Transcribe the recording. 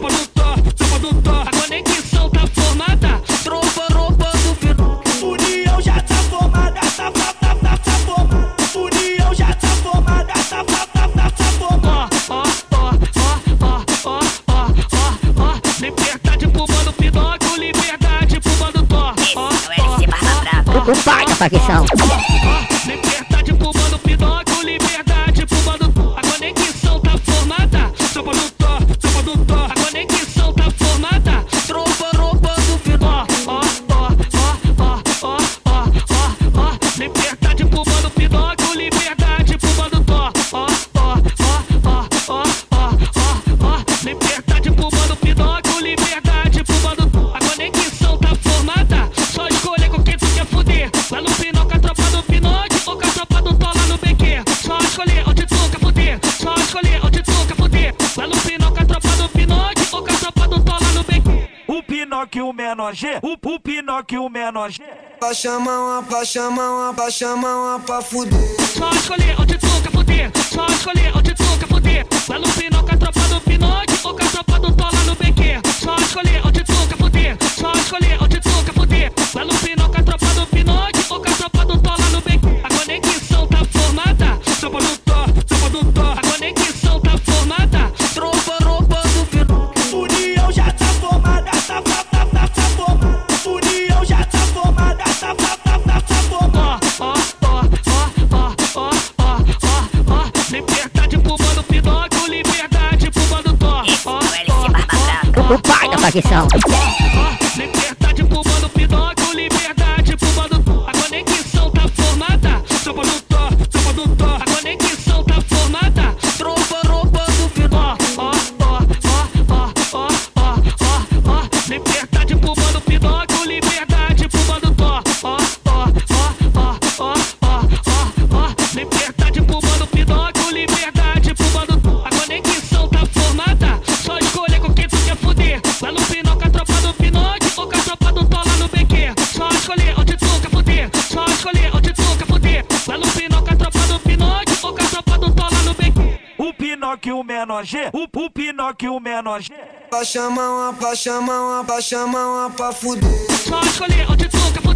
tropa do Thor, tropa do Thor. A conexão tá formada, tropa, tropa do Pinóquio. União já tá formada, tá, tá, tá, tá, tá formada. União já tá formada, tá, tá, tá, tá, tá formada. Ó, ó, ó, ó, ó, ó, ó, ó. Liberdade pro mano Pinóquio, liberdade pro mano Thor. Ó, É o MC Barba Brava. O pai Pinóquio menor G, o, o Pinóquio menor G. Pra chamar uma, pra chamar uma, pra chamar uma pra fuder. Só escolher onde tu quer fuder, só escolher onde tu quer fuder. Lá no Pinóquio, a tropa do Liberdade pro mano Pinóquio, liberdade pro mano Thor. É Ó, o ó, Barba Brava. O pai da facção. Escolher onde tu quer fuder, só escolher onde tu quer fuder. Lá no Pinóquio, a tropa do Pinóquio ou com a tropa do Thor lá no BQ. O Pinóquio menor G, o, o Pinóquio menor G. Pra chamar uma, pra chamar uma, pra chamar uma pra fuder. Só escolher onde tu quer fuder,